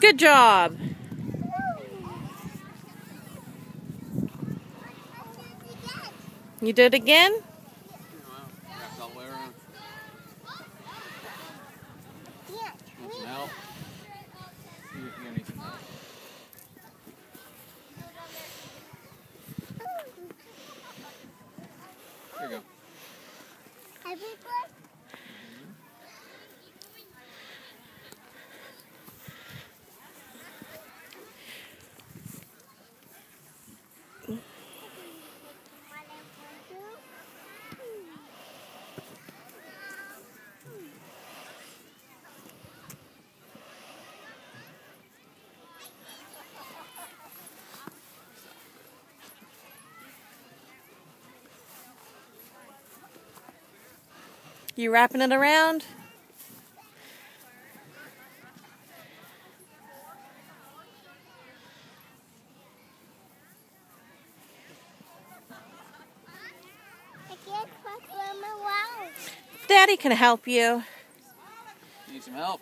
Good job. You did it again? Wrapped all the way around. Want some help? You- You're gonna need some help. Here you go. You wrapping it around? Daddy can help you. Need some help?